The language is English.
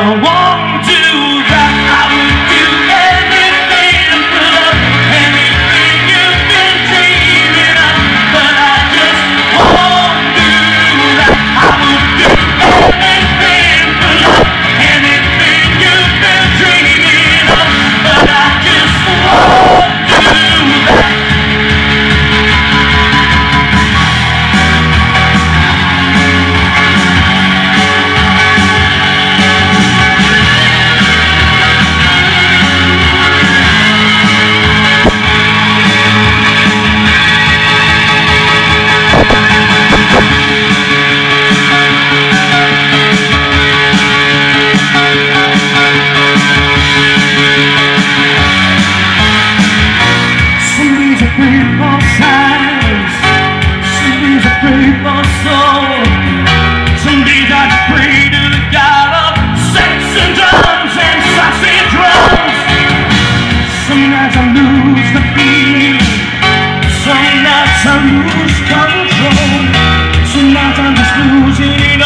I won't opportunity.